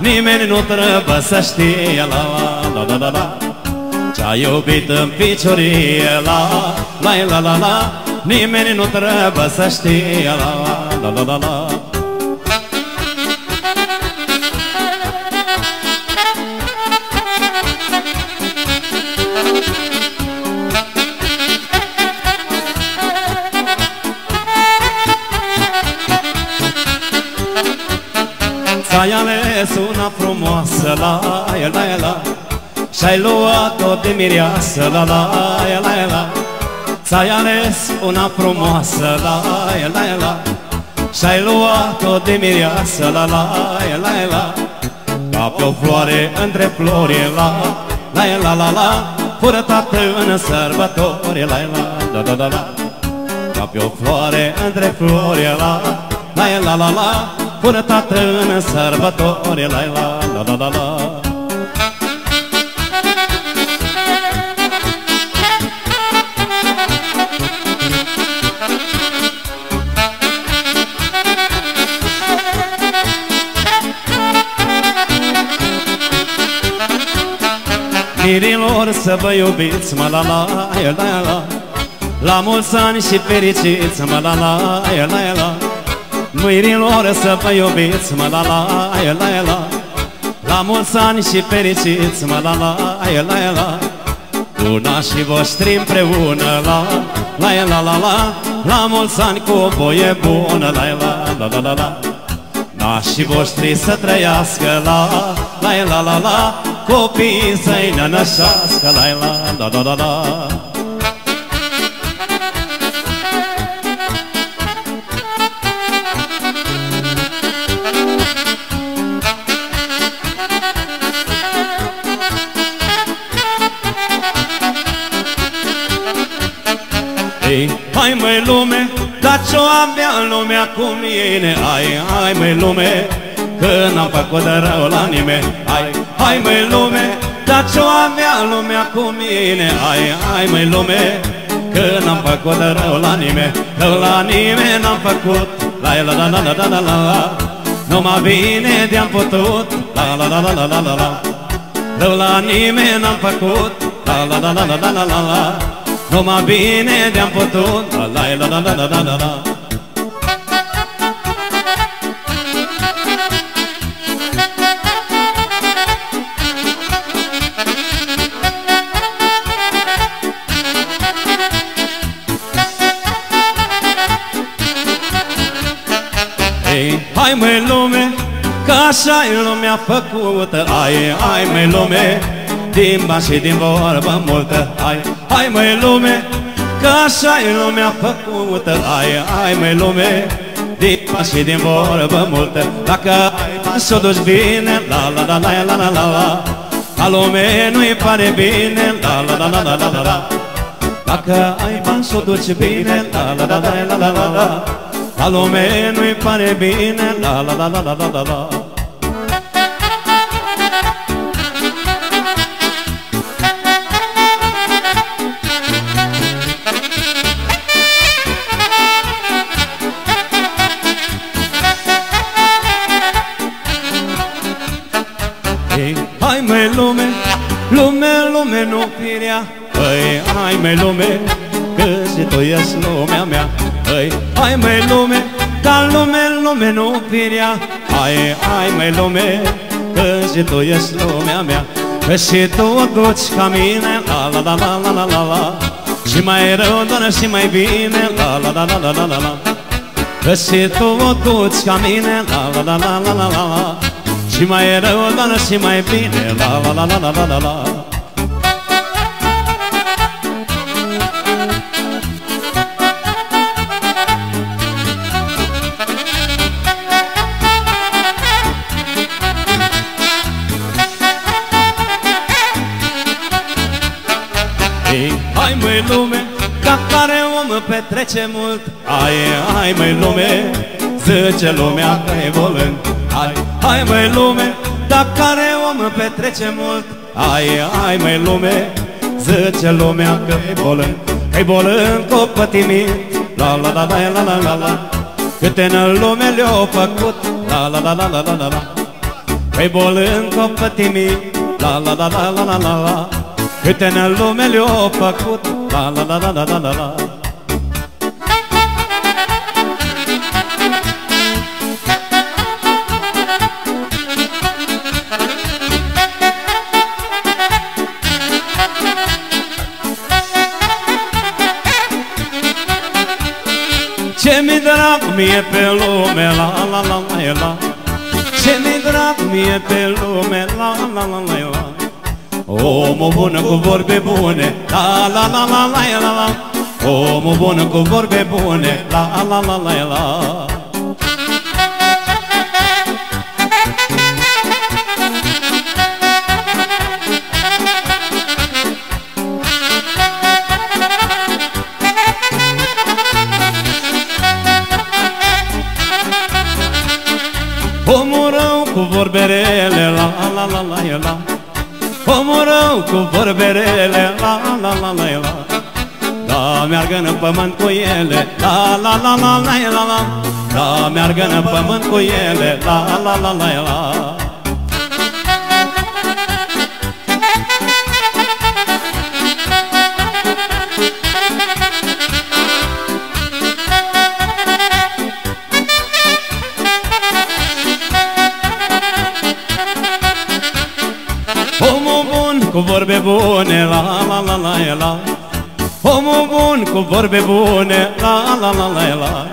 Nimeni nu trebuie să știe La la la la la Ce-a iubit în piciorie La la la la la Nimeni nu trebuie să știe La la la la la frumoasă la el, la la Și-ai luat-o de mireasă la la el, la la Ți-ai ales una frumoasă la el, la la Și-ai luat-o de mireasă la la el, la la Ca pe o floare între flori la la la la la Purătată în sărbători la la la la la Ca pe o floare între flori la la la la la Purătată în sărbători la la la la la la Mirilor să vă iubiți, mă la la la la la La mulți ani și fericiți, mă la la la la la Mirilor să vă iubiți, mă la la la la La mulți ani și fericiți, mă la la la la Cu nașii voștri împreună, la la la la la La mulți ani cu o boie bună, la la la la la la Nașii voștri să trăiască, la la la la la Copiii să-i nănășească, la la la la la la dar ce-o avea lumea cu mine Hai, hai măi lume, că n-am făcut de rău la nimeni Hai, hai măi lume, dar ce-o avea lumea cu mine Hai, hai măi lume, că n-am făcut de rău la nimeni Că la nimeni n-am făcut, la la la la la la la la la Numai bine de-am putut, la la la la la la la la Rău la nimeni n-am făcut, la la la la la la la la la numai bine de-am putut. La la la la la la la la Ei, hai măi lume, că așa e lumea făcută. Ai, ai măi lume, din bani și din vorbă multă. Hai, hai măi lume, că așa e lumea făcută Hai, hai măi lume, din bani și din vorbă multă Dacă ai bani și-o duci bine, la la la la la la la la La lume nu-i pare bine, la la la la la la la la Dacă ai bani și-o duci bine, la la la la la la la la La lume nu-i pare bine, la la la la la la la la lume, lume, nu firea Păi, hai măi lume, că și tu ești lumea mea Păi, hai măi lume, ca lume, lume, nu firea Hai, hai măi lume, că și tu ești lumea mea Că și tu o duci ca mine, la la la la la la la la Și mai rău, doar și mai bine, la la la la la la la la Că și tu o duci ca mine, la la la la la la la la și mai rău, doar și mai bine La la la la la la la la mai lume Ca care om petrece mult Ai, ai mai lume Zice lumea că e volând Ai, ai mai lume Dar care om petrece mult Ai, ai mai lume Zice lumea că e volând Că-i volând cu La la la la la la la la Câte în lume le-au făcut La la la la la la la la Că-i volând cu pătimit La la la la la la la la Câte în lume le-o făcut La la la la la la la la Ce mi drag mie pe lume, la la la la la Ce mi drag mie pe lume, la la la la la Omul bun cu vorbe bune, la la la la la la la. Omul bun cu vorbe bune, la la la la la. Cu vorberele, cu vorberele, la la la la la Da, meargă în pământ cu ele, la la la la la la la Da, meargă în pământ cu ele, la la la la la cu vorbe bune, la la la la la Omul bun cu vorbe bune, la la la la la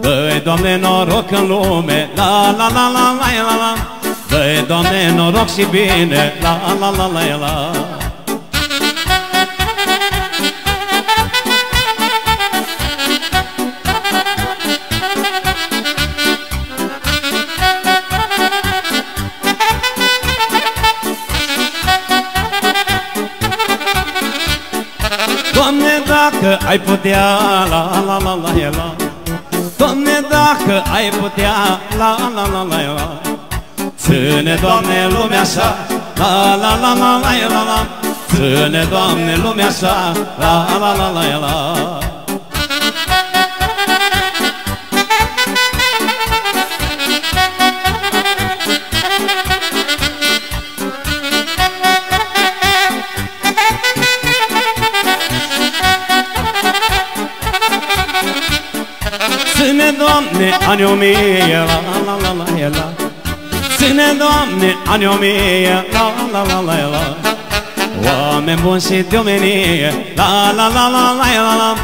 Dă-i, Doamne, noroc în lume, la la la la la la Dă-i, Doamne, noroc și bine, la la la la la dacă ai putea, la la la la la Doamne, dacă ai putea, la la la la la Ține, Doamne, lumea așa, la la la la la la Ține, Doamne, lumea așa, la la la la la Doamne, ani o mie, la la la la la Ține, Doamne, ani o mie, la la la la la Oameni buni și de omenie, la la la la la la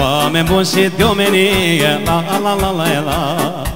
Oameni buni și de omenie, la la la la la Băutura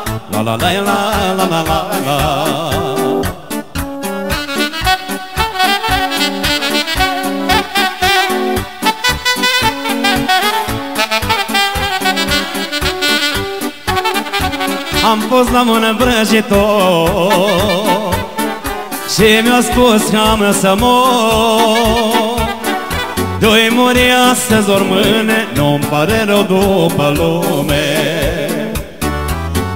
la la la la la la la. La la la la Am fost la mână vrăjitor Și mi-a spus că am să mor. Doi muri astăzi ori mâine Nu-mi pare rău după lume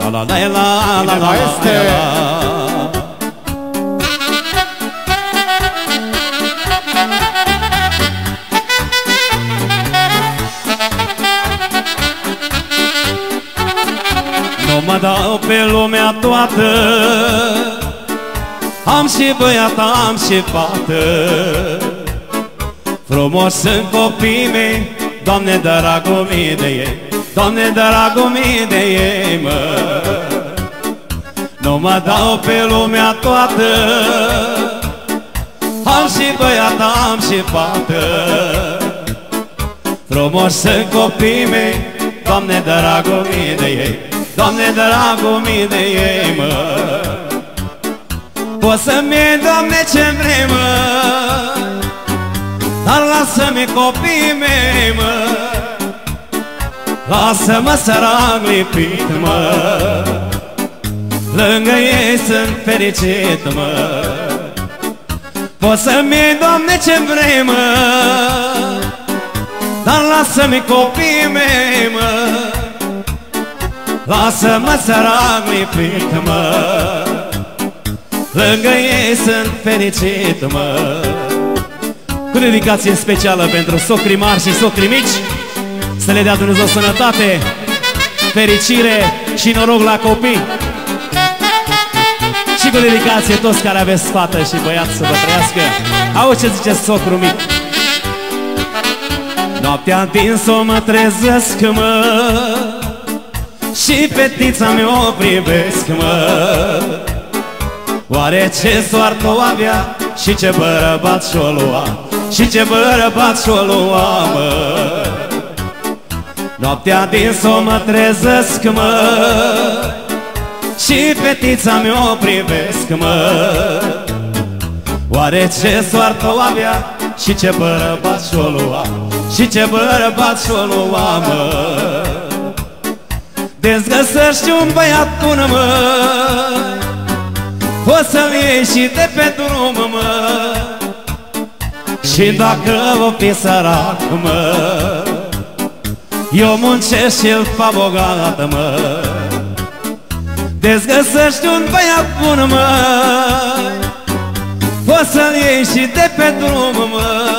La la la la la este. Nu mă dau pe lumea toată. Am și băiat, am și fată. Frumos sunt copiii mei Doamne, dragul mine e Doamne, dragul mii de ei, mă. Nu mă dau pe lumea toată. Am și băiat, am și fată. Frumos sunt copiii mei Doamne, dragul mii de ei. Doamne, dragul mii de ei, mă. Poți să-mi iei, Doamne, ce vrei, mă. Dar lasă-mi copiii mei, mă Lasă-mă sărac lipit, mă. Lângă ei sunt fericit, mă. Poți să-mi iei, Doamne, ce vrei, mă. Dar lasă-mi copiii mei, mă. Lasă-mă sărac lipit, mă. Lângă ei sunt fericit, mă. Cu dedicație specială pentru socrii mari și socrii mici să le dea Dumnezeu sănătate, fericire și noroc la copii. Și cu dedicație toți care aveți fată și băiat să vă trăiască. Au ce zice socru mic. Noaptea întins-o mă trezesc, mă Și fetița mea o privesc, mă. Oare ce soartă o avea și ce bărbat și-o lua? Și ce bărbat și-o lua, mă Noaptea din s-o mă trezesc, mă Și fetița mea o privesc, mă. Oare ce soartă o avea Și ce bărbat și-o lua? Și ce bărbat și-o lua, mă? Dezgăsești un băiat bună, mă Poți să-l ieși și de pe drum, mă. Și dacă o fi sărac, mă eu muncesc și el fa bogată, mă. Dezgăsești un băiat bun, mă. Poți să-l iei și de pe drum, mă.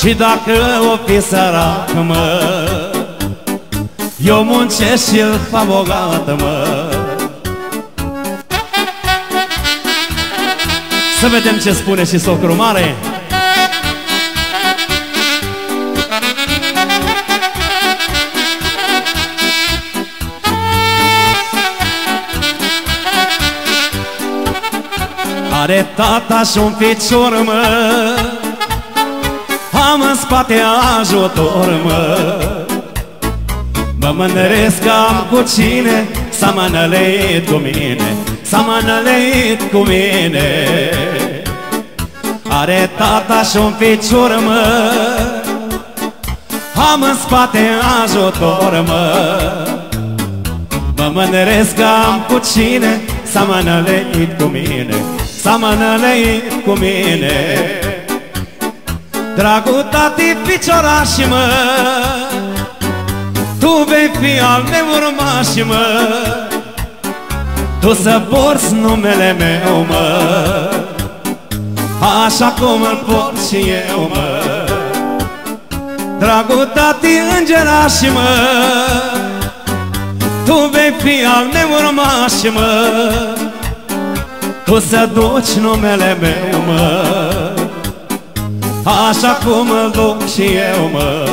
Și dacă o fi sărac, mă. Eu muncesc și el fa bogată, mă. Să vedem ce spune și socru mare Are tata și un picior, mă. Am în spate ajutor, mă. Mă mândresc că am cu cine S-a mănăleit cu mine S-a mănăleit cu mine. Are tata și un picior, mă. Am în spate ajutor, mă. Mă mândresc că am cu cine S-a mănăleit cu mine S-a mănăleit cu mine. Dragul tati picioraș, mă Tu vei fi al meu urmaș, mă. Tu să porți numele meu, mă Așa cum îl port și eu, mă. Dragul tati îngeraș, mă Tu vei fi al meu urmaș, mă tu să duci numele meu, mă. Așa cum îl duc și eu, mă.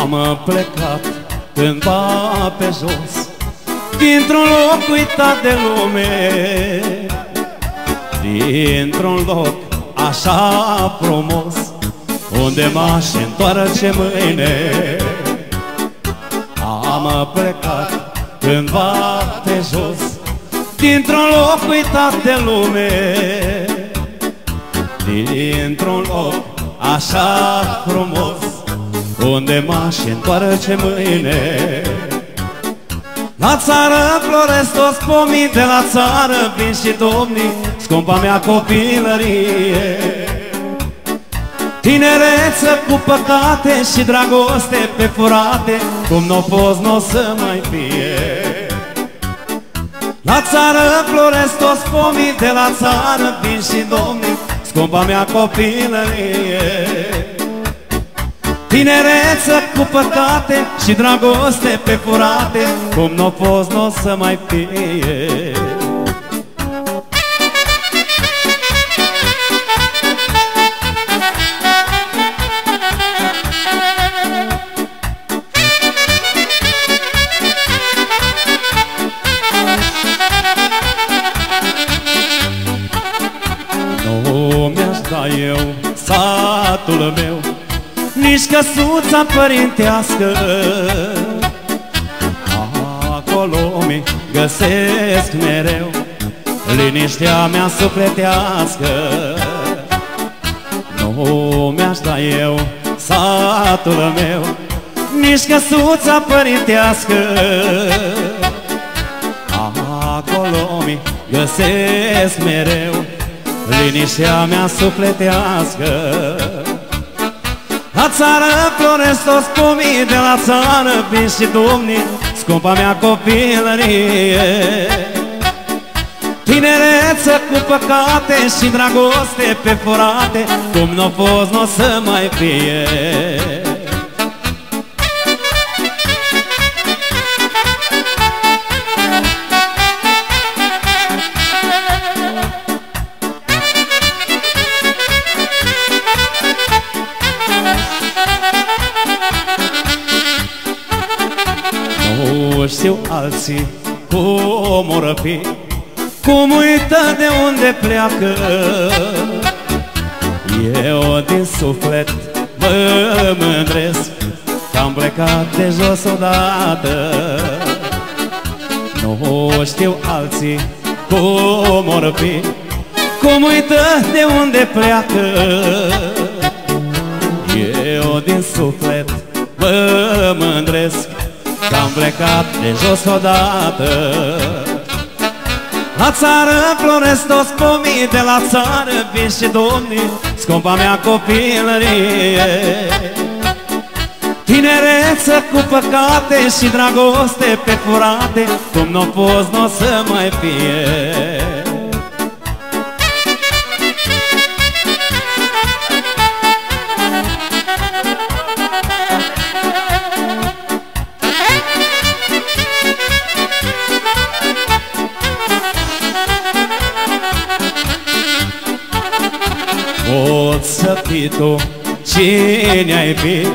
Am plecat cândva pe jos Dintr-un loc uitat de lume. Dintr-un loc așa frumos Unde m-aș întoarce mâine. Am plecat cândva pe jos Dintr-un loc uitat de lume. Dintr-un loc așa frumos Unde m-aș întoarce mâine La țară floresc toți pomii De la țară vin și domnii Scumpa mea copilărie. Tinereță cu păcate și dragoste pe furate Cum n-o fost, n-o să mai fie. La țară floresc toți pomii De la țară vin și domnii Scumpa mea copilărie Tinereță cu păcate și dragoste pe furate Cum n-o fost, n-o să mai fie. Nu mi-aș da eu satul meu nici căsuța părintească. Acolo mi găsesc mereu Liniștea mea sufletească. Nu mi-aș da eu satul meu Nici căsuța părintească. Acolo mi găsesc mereu Liniștea mea sufletească la țară floresc toți pomii De la țară vin și domnii Scumpa mea copilărie. Tinereță cu păcate și dragoste pe furate Cum n-o fost, n-o să mai fie Nu știu alții cum o răpi Cum uită de unde pleacă. Eu din suflet mă mândresc Că am plecat de jos odată. Nu știu alții cum o răpi Cum uită de unde pleacă. Eu din suflet mă mândresc Că am plecat de jos odată. La țară floresc toți pomii De la țară vin și domnii Scumpa mea copilărie. Tinereță cu păcate și dragoste pe furate Cum n-o fost, n-o să mai fie să fii tu cine ai fi?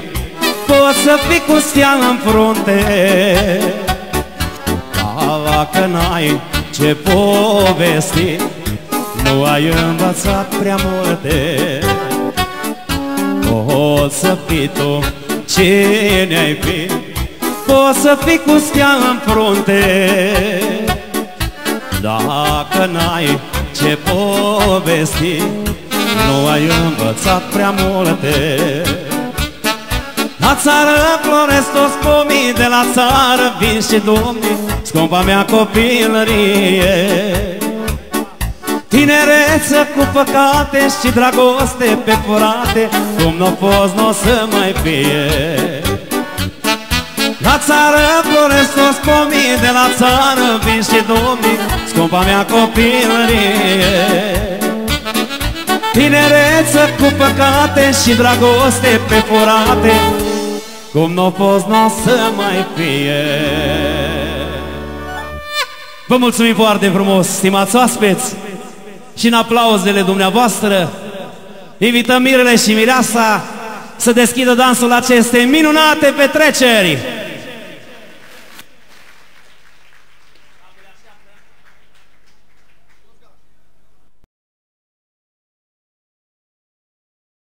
Poți să fii cu stea în frunte. Dacă n-ai ce povesti Nu ai învățat prea multe. Poți să fii tu cine ai fi? Poți să fii cu stea în frunte. Dacă n-ai ce povesti nu ai învățat prea multe. La țară floresc toți pomii De la țară vin și domnii Scumpa mea copilărie. Tinereță cu păcate și dragoste pe furate Cum n-o fost, n-o să mai fie. La țară floresc toți pomii De la țară vin și domnii Scumpa mea copilărie Tinereță cu păcate și dragoste pe furate Cum n-o fost, n-o să mai fie Vă mulțumim foarte frumos, stimați oaspeți Și în aplauzele dumneavoastră Invităm mirele și mireasa să deschidă dansul acestei minunate petreceri.